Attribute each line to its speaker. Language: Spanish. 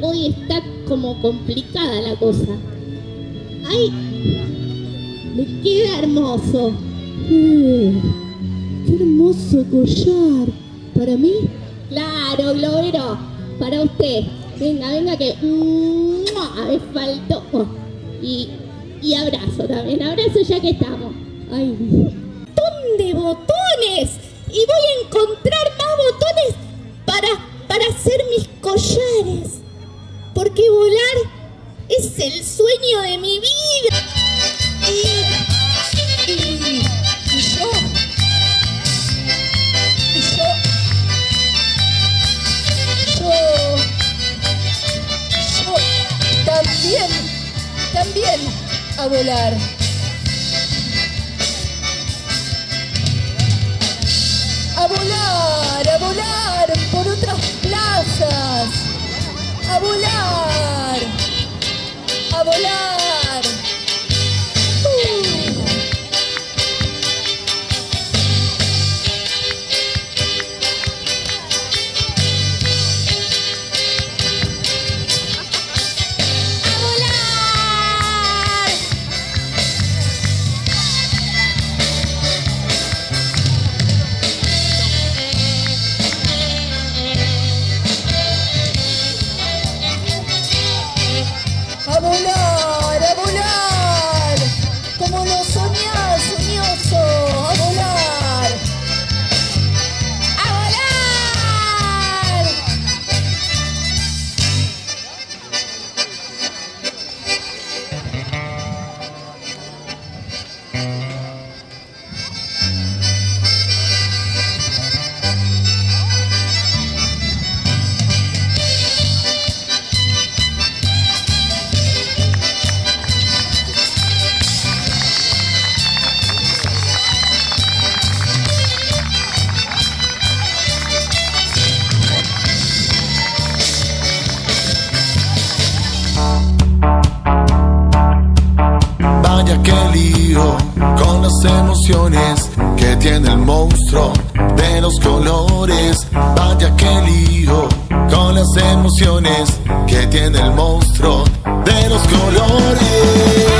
Speaker 1: hoy está como complicada la cosa. ¡Ay! Me queda hermoso.
Speaker 2: Eh, ¡Qué hermoso collar! ¿Para mí?
Speaker 1: Claro, Globero, para usted. Venga, venga que ¡mua! me faltó. Oh, Y, y abrazo también, abrazo ya que estamos.
Speaker 2: Ay,
Speaker 1: montón de botones y voy a encontrar más botones para, para hacer mis collares. Porque volar es el sueño de mi vida.
Speaker 3: Y, y, y yo, y yo, yo, yo también, también a volar. A
Speaker 4: con las emociones que tiene el monstruo de los colores. Vaya que lío con las emociones que tiene el monstruo de los colores.